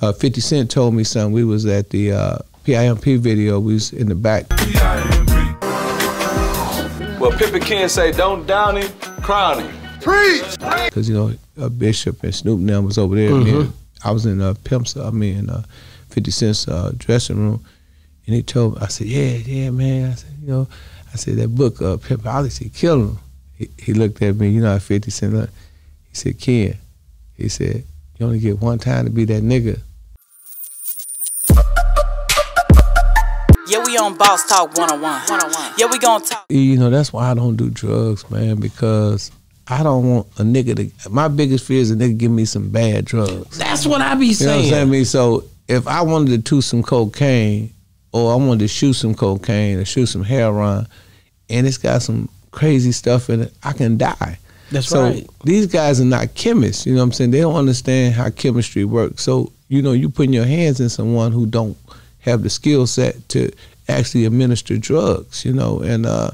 Uh, 50 Cent told me something. We was at the uh, PIMP video. We was in the back. Well, Pimpin' Ken say, don't down him, crown him. Preach! Because, you know, uh, Bishop and Snoop and them was over there. Mm-hmm. Man, I was in uh, Pimp's, I mean, uh, 50 Cent's uh, dressing room. And he told me, I said, yeah, yeah, man. I said, you know, I said, that book, uh, Pimpology, kill him. He, he, looked at me, you know, 50 Cent, looked, he said, Ken, he said, you only get one time to be that nigga. We on Boss Talk 101. 101. Yeah, we gonna talk. You know, that's why I don't do drugs, man, because I don't want a nigga to. My biggest fear is a nigga give me some bad drugs. That's what I be saying. You know what I'm saying? So if I wanted to do some cocaine, or I wanted to shoot some cocaine or shoot some heroin, and it's got some crazy stuff in it, I can die. That's right so right. These guys are not chemists. You know what I'm saying? They don't understand how chemistry works. So you know, you putting your hands in someone who don't have the skill set to actually administer drugs, you know, and uh,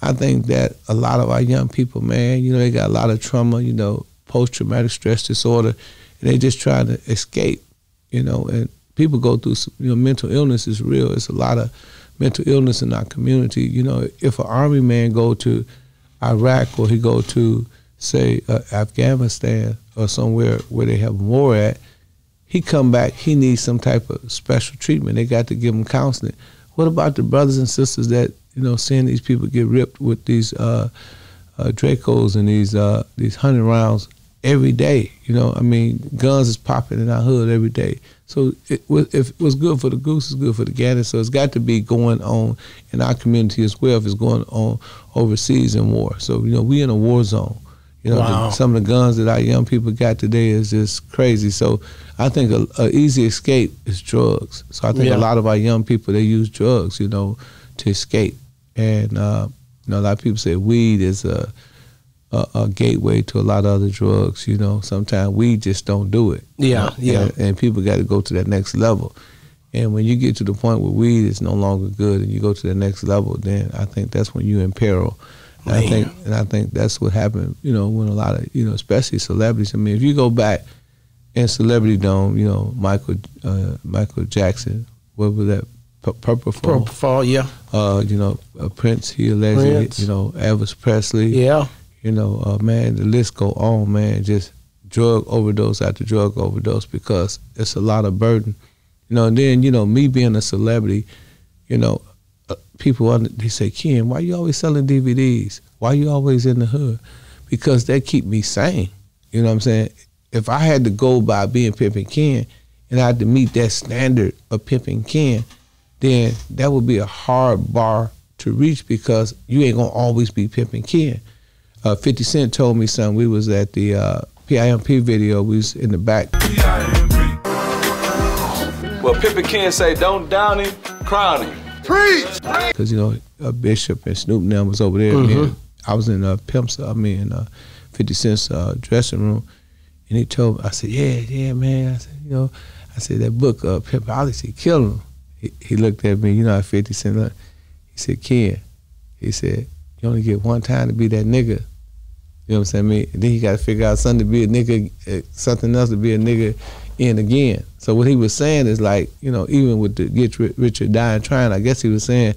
I think that a lot of our young people, man, you know, they got a lot of trauma, you know, post traumatic stress disorder, and they just trying to escape, you know, and people go through, you know, mental illness is real. It's a lot of mental illness in our community. You know, if an army man go to Iraq or he go to, say, uh, Afghanistan or somewhere where they have war at, he come back, he needs some type of special treatment. They got to give him counseling. What about the brothers and sisters that you know seeing these people get ripped with these uh, uh, Dracos and these uh, these hundred rounds every day? You know, I mean, guns is popping in our hood every day. So it if it was good for the goose, it's good for the gander. So it's got to be going on in our community as well. If it's going on overseas in war, so you know we in a war zone. You know, wow. the, some of the guns that our young people got today is just crazy. So I think a, a easy escape is drugs. So I think yeah. a lot of our young people they use drugs, you know, to escape. And uh, you know, a lot of people say weed is a, a, a gateway to a lot of other drugs. You know, sometimes we just don't do it. Yeah, yeah. And, and people got to go to that next level. And when you get to the point where weed is no longer good, and you go to the next level, then I think that's when you in peril. And I think, and I think that's what happened. You know, when a lot of you know, especially celebrities. I mean, if you go back in Celebrity Dome, you know, Michael uh, Michael Jackson, what was that? P- Purple Fall. Purple Fall, yeah. Uh, you know, uh, Prince, he allegedly, Prince. you know, Elvis Presley. Yeah. You know, uh, man, the list go on, man. Just drug overdose after drug overdose because it's a lot of burden. You know, and then you know, me being a celebrity, you know, people they say, Ken, why you always selling DVDs? Why you always in the hood? Because they keep me sane. You know what I'm saying? If I had to go by being Pimpin' Ken and I had to meet that standard of Pimpin' Ken, then that would be a hard bar to reach because you ain't gonna always be Pimpin' Ken. Uh, 50 Cent told me something. We was at the uh, PIMP video. We was in the back. Well, Pimpin' Ken say, don't down him, crown him. Preach. Because you know, uh, Bishop and Snoop and them was over there. Mm-hmm. I was in uh, Pimp's, I mean, uh, 50 Cent's uh, dressing room, and he told me, I said, yeah, yeah, man. I said, you know, I said that book, uh, Pimpology, kill him. He, he, looked at me, you know, 50 Cent. Looked, he said, Ken, he said, you only get one time to be that nigga. You know what I'm saying? I mean, then he got to figure out something to be a nigga, uh, something else to be a nigga in again. So what he was saying is like, you know, even with the Get Rich or Die Trying, I guess he was saying,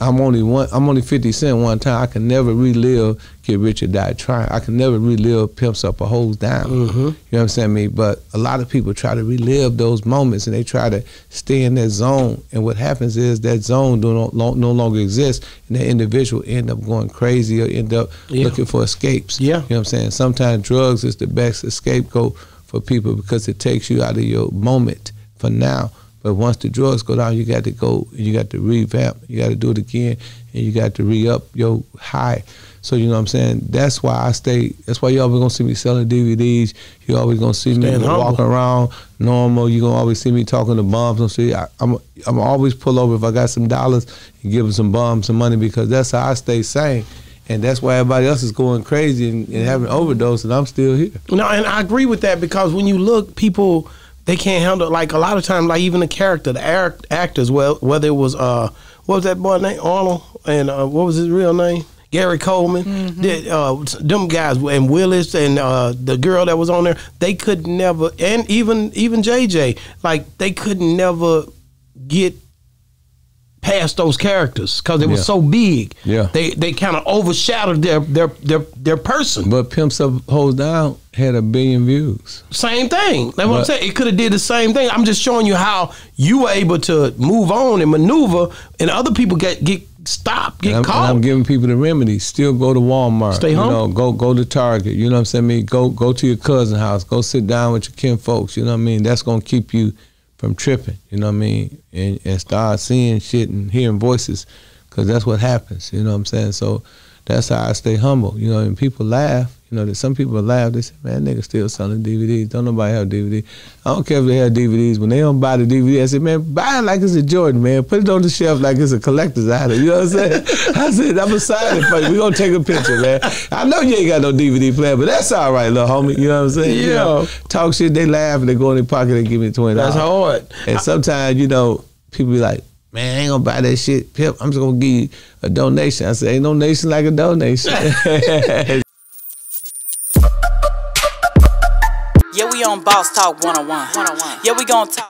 I'm only one. I'm only 50 Cent one time. I can never relive Get Rich or Die Trying. I can never relive Pimps Up a Hoes Down. Mm-hmm. You know what I'm saying? Me, but a lot of people try to relive those moments and they try to stay in that zone. And what happens is that zone no, no longer exists, and that individual end up going crazy or end up yeah. looking for escapes. Yeah. You know what I'm saying? Sometimes drugs is the best escape scapegoat for people because it takes you out of your moment for now. But once the drugs go down, you got to go and you got to revamp. You got to do it again and you got to re up your high. So you know what I'm saying? That's why I stay. That's why you always gonna see me selling DVDs. You always gonna see me walking around normal. You gonna always see me talking to bums. And see, I, am I'm always pull over if I got some dollars and give them some bums some money because that's how I stay sane and that's why everybody else is going crazy and, and having overdose, and I'm still here. No, and I agree with that because when you look, people they can't handle like a lot of times, like even the character, the act, actors, well, whether it was uh, what was that boy name Arnold, and uh, what was his real name? Gary Coleman, the, uh, them guys, and Willis, and uh, the girl that was on there, they could never, and even even JJ, like they could never get past those characters because they was Yeah. so big. Yeah. they they kind of overshadowed their their their their person. But Pimps Up Hoes Down had a billion views. Same thing. That's what I'm saying. It could have did the same thing. I'm just showing you how you were able to move on and maneuver, and other people get get stopped, get I'm, and caught. I'm giving people the remedy. Still go to Walmart. Stay you home. know, go go to Target. You know what I'm saying? Me, go go to your cousin house. Go sit down with your kin folks. You know what I mean? That's gonna keep you from tripping. You know what I mean? And and start seeing shit and hearing voices, because that's what happens. You know what I'm saying? So that's how I stay humble. You know, and people laugh. You know, that some people laugh. They say, "Man, nigga still selling DVDs. Don't nobody have DVD. I don't care if they have DVDs. When they don't buy the DVD, I say, man, buy it like it's a Jordan, man. Put it on the shelf like it's a collector's item. You know what I'm saying? I said, I'm excited for you. We gonna take a picture, man. I know you ain't got no DVD player, but that's all right, little homie. You know what I'm saying? You Yeah. know, talk shit. They laugh and they go in their pocket and give me twenty dollars. That's hard. And sometimes, you know, people be like, man, I ain't gonna buy that shit. Pip, I'm just gonna give you a donation. I say, ain't no nation like a donation. Yeah, we on Boss Talk 101. 101. Yeah, we gonna talk.